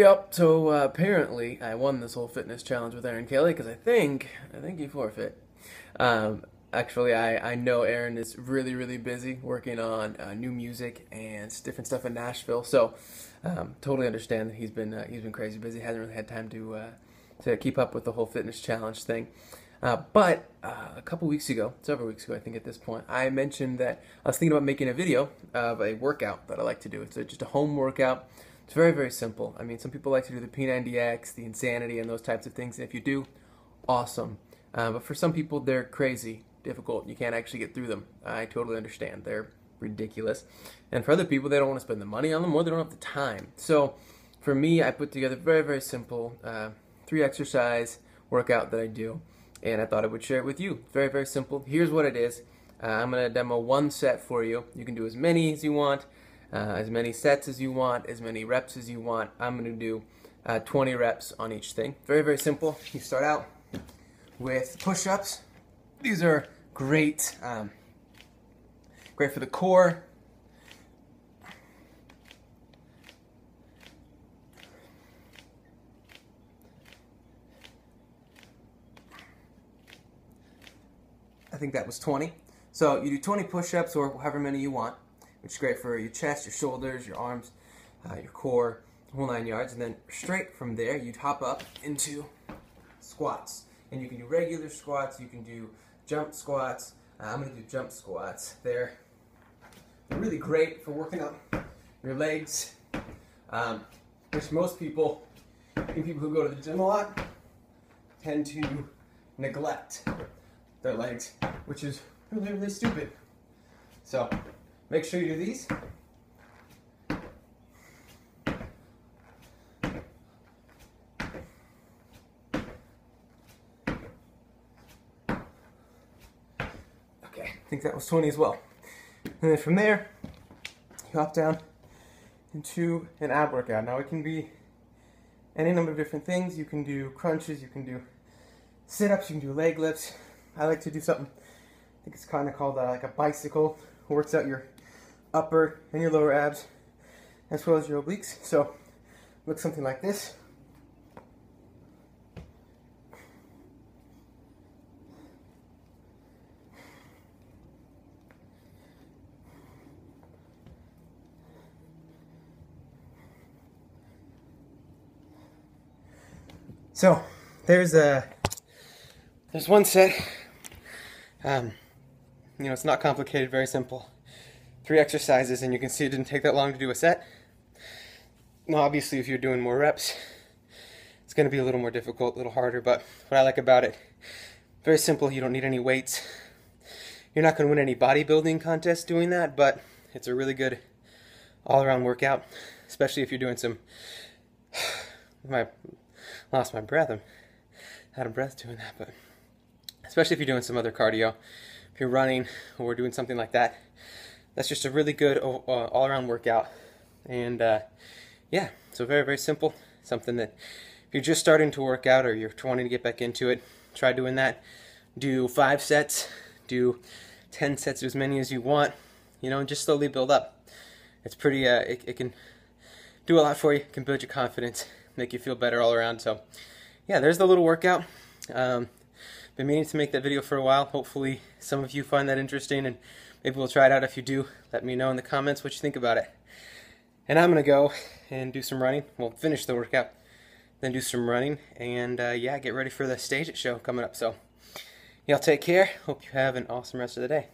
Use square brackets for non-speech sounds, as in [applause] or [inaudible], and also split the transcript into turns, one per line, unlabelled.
Up! So uh, apparently I won this whole fitness challenge with Aaron Kelly because I think I think he forfeit. Um, actually, I, I know Aaron is really really busy working on uh, new music and different stuff in Nashville. So um, totally understand that he's been uh, he's been crazy busy. Hasn't really had time to uh, to keep up with the whole fitness challenge thing. Uh, but uh, a couple weeks ago, several weeks ago, I think at this point, I mentioned that I was thinking about making a video of a workout that I like to do. It's just a home workout it's very, very simple. I mean, some people like to do the P90X, the Insanity, and those types of things. And if you do, awesome. Uh, but for some people, they're crazy, difficult. You can't actually get through them. I totally understand. They're ridiculous. And for other people, they don't want to spend the money on them or they don't have the time. So for me, I put together very, very simple uh, three exercise workout that I do. And I thought I would share it with you. Very, very simple. Here's what it is. Uh, I'm going to demo one set for you. You can do as many as you want uh, as many sets as you want, as many reps as you want. I'm going to do uh, 20 reps on each thing. Very, very simple. You start out with push-ups. These are great, um, great for the core. I think that was 20. So you do 20 push-ups or however many you want which is great for your chest, your shoulders, your arms, uh, your core, whole nine yards. And then straight from there, you'd hop up into squats. And you can do regular squats, you can do jump squats. Uh, I'm to do jump squats. They're really great for working out your legs, um, which most people, people who go to the gym a lot, tend to neglect their legs, which is really, really stupid. So Make sure you do these. Okay, I think that was 20 as well. And then from there, you hop down into an ab workout. Now it can be any number of different things. You can do crunches, you can do sit-ups, you can do leg lifts. I like to do something, I think it's kind of called uh, like a bicycle. Works out your upper and your lower abs as well as your obliques. So look something like this. So there's a there's one set. Um, you know, it's not complicated, very simple three exercises and you can see it didn't take that long to do a set. Now obviously if you're doing more reps, it's going to be a little more difficult, a little harder, but what I like about it, very simple, you don't need any weights. You're not going to win any bodybuilding contests doing that, but it's a really good all-around workout, especially if you're doing some, [sighs] my, lost my breath, I'm out of breath doing that, but especially if you're doing some other cardio, if you're running or doing something like that, that's just a really good uh, all-around workout. And uh, yeah, so very, very simple. Something that if you're just starting to work out or you're wanting to get back into it, try doing that. Do five sets, do 10 sets, as many as you want, you know, and just slowly build up. It's pretty, uh, it, it can do a lot for you, it can build your confidence, make you feel better all around. So yeah, there's the little workout. Um, been meaning to make that video for a while. Hopefully some of you find that interesting and maybe we'll try it out if you do. Let me know in the comments what you think about it. And I'm going to go and do some running. We'll finish the workout, then do some running, and uh, yeah, get ready for the stage show coming up. So y'all take care. Hope you have an awesome rest of the day.